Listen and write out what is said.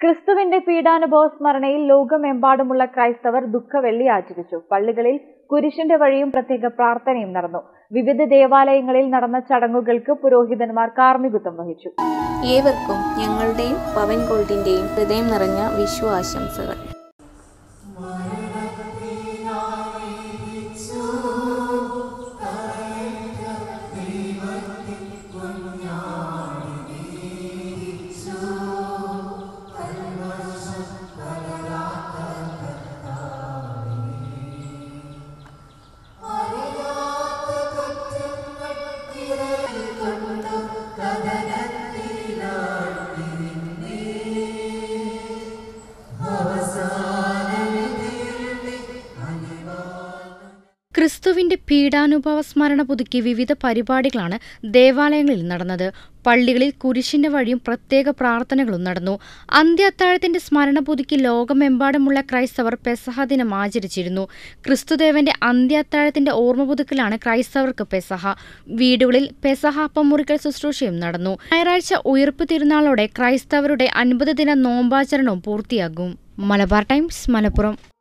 ക്രിസ്തുവിന്റെ പീഡാനുഭവ സ്മരണയിൽ ലോകമെമ്പാടുമുള്ള ക്രൈസ്തവർ ദുഃഖവെള്ളി ആചരിച്ചു. പള്ളികളിൽ കുരിശിന്റെ വഴിയും പ്രത്യേക പ്രാർത്ഥനയും നടന്നു. വിവിധ ദേവാലയങ്ങളിൽ നടന്ന ചടങ്ങുകൾക്ക് പുരോഹിതന്മാർ കാർമ്മികത്വം വഹിച്ചു. ഏവർക്കും ഞങ്ങളുടെയും പവൻ ഗോൾഡിന്റെയും ഹൃദയം നിറഞ്ഞ വിഷു ആശംസകൾ ीवविकुन्द कदन ക്രിസ്തുവിന്റെ പീഡാനുഭവ സ്മരണ പുതുക്കി വിവിധ പരിപാടികളാണ് ദേവാലയങ്ങളിൽ നടന്നത്. പള്ളികളിൽ കുരിശിന്റെ വഴിയും പ്രത്യേക പ്രാർത്ഥനകളും നടന്നു. അന്ത്യത്താഴത്തിന്റെ സ്മരണ പുതുക്കി ലോകമെമ്പാടുമുള്ള ക്രൈസ്തവർ പെസഹ ദിനം ആചരിച്ചിരുന്നു. ക്രിസ്തുദേവന്റെ അന്ത്യത്താഴത്തിന്റെ ഓർമ്മ പുതുക്കലാണ് ക്രൈസ്തവർക്ക് പെസഹ. വീടുകളിൽ പെസഹ അപ്പം മുറിക്കൽ ശുശ്രൂഷയും നടന്നു. ഞായറാഴ്ച ഉയർപ്പ് തിരുനാളോടെ ക്രൈസ്തവരുടെ അൻപത് ദിന നോമ്പാചരണവും പൂർത്തിയാകും. മലബാർ ടൈംസ് മലപ്പുറം.